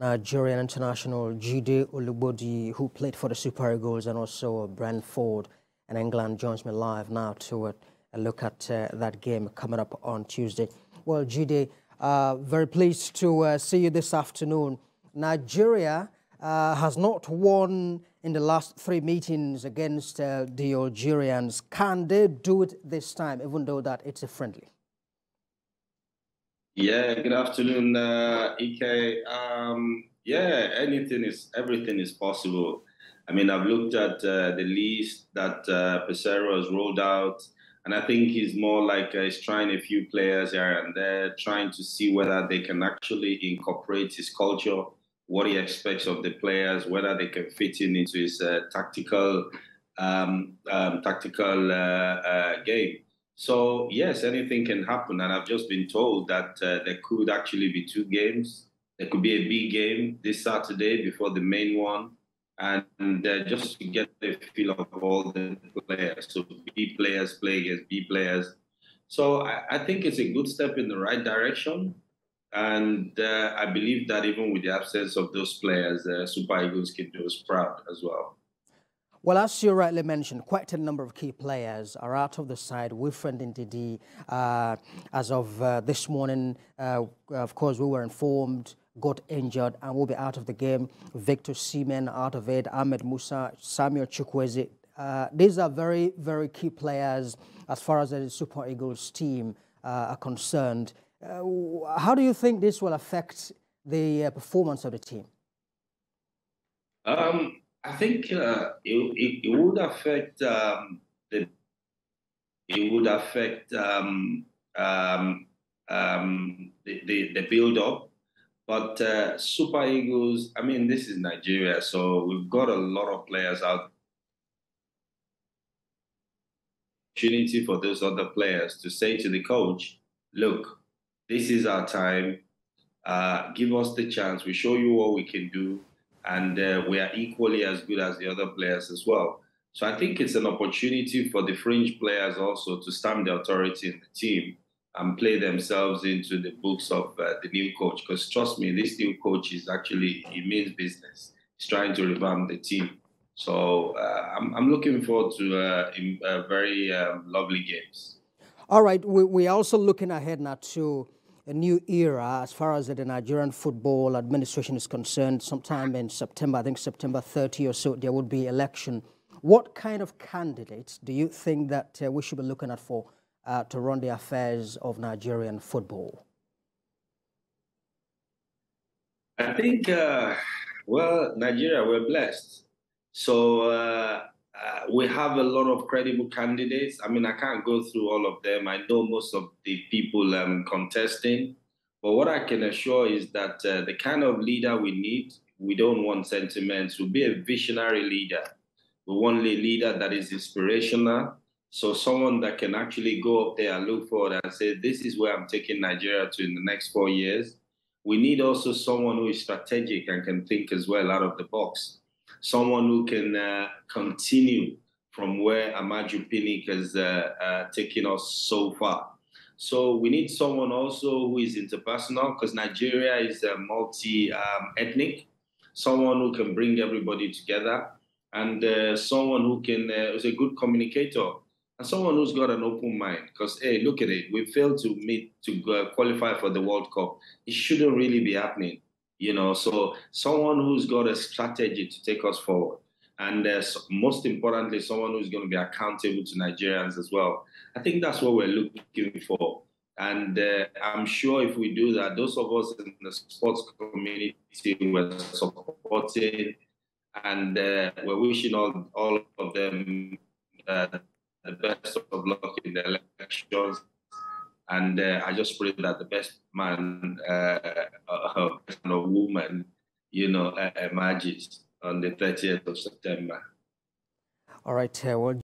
Nigerian international Jide Olugbodi, who played for the Super Eagles and also Brentford and England, joins me live now to uh, look at uh, that game coming up on Tuesday. Well, Jide, uh, very pleased to uh, see you this afternoon. Nigeria uh, has not won in the last three meetings against uh, the Algerians. Can they do it this time, even though that it's a friendly? Yeah, good afternoon, uh, Ike. Um, yeah, anything is, everything is possible. I mean, I've looked at uh, the list that uh, Peseiro has rolled out, and I think he's more like uh, he's trying a few players here and there, trying to see whether they can actually incorporate his culture, what he expects of the players, whether they can fit in into his uh, tactical um, um, tactical uh, uh, game. So yes, anything can happen, and I've just been told that uh, there could actually be two games. There could be a big game this Saturday before the main one, and uh, just to get the feel of all the players. So B players play against B players. So I, I think it's a good step in the right direction, and uh, I believe that even with the absence of those players, uh, Super Eagles can do us proud as well. Well, as you rightly mentioned, quite a number of key players are out of the side. Wilfred Ndidi, uh, as of uh, this morning, uh, of course, we were informed, got injured and will be out of the game. Victor Osimhen out of it, Ahmed Musa, Samuel Chukwueze. Uh, these are very, very key players as far as the Super Eagles team uh, are concerned. Uh, how do you think this will affect the performance of the team? Um, I think uh, it, it, it, would affect um, the it would affect um, um, um, the, the, the build up. But uh, Super Eagles, I mean, this is Nigeria, so we've got a lot of players out. Opportunity for those other players to say to the coach, look, this is our time. Uh, give us the chance. We show you what we can do and uh, we are equally as good as the other players as well. So I think it's an opportunity for the fringe players also to stamp the authority in the team and play themselves into the books of uh, the new coach. Because trust me, this new coach is actually he means business. He's trying to revamp the team. So uh, I'm, I'm looking forward to uh, uh, very um, lovely games. All right, we, we're also looking ahead now to a new era as far as the Nigerian football administration is concerned. Sometime in September, I think September 30 or so, there would be election. What kind of candidates do you think that uh, we should be looking at for uh, to run the affairs of Nigerian football? I think, uh, well, Nigeria, we're blessed. So uh, we have a lot of credible candidates. I mean, I can't go through all of them. I know most of the people um, contesting. But what I can assure is that uh, the kind of leader we need, we don't want sentiments. We'll be a visionary leader. We want a leader that is inspirational. So someone that can actually go up there and look forward and say, this is where I'm taking Nigeria to in the next four years. We need also someone who is strategic and can think as well out of the box someone who can uh, continue from where Amaju Pinnick has uh, uh, taken us so far. So we need someone also who is interpersonal because Nigeria is multi-ethnic, um, someone who can bring everybody together, and uh, someone who can uh, is a good communicator, and someone who's got an open mind. Because hey, look at it, we failed to meet to qualify for the World Cup. It shouldn't really be happening you know so someone who's got a strategy to take us forward. And uh, most importantly someone who's going to be accountable to nigerians as well. I think that's what we're looking for. And uh, i'm sure if we do that those of us in the sports community we're supporting and uh, we're wishing all, all of them uh, the best of luck in the elections. And uh, I just pray that the best man uh, uh, or woman, you know, emerges on the 30th of September. All right. Uh, well,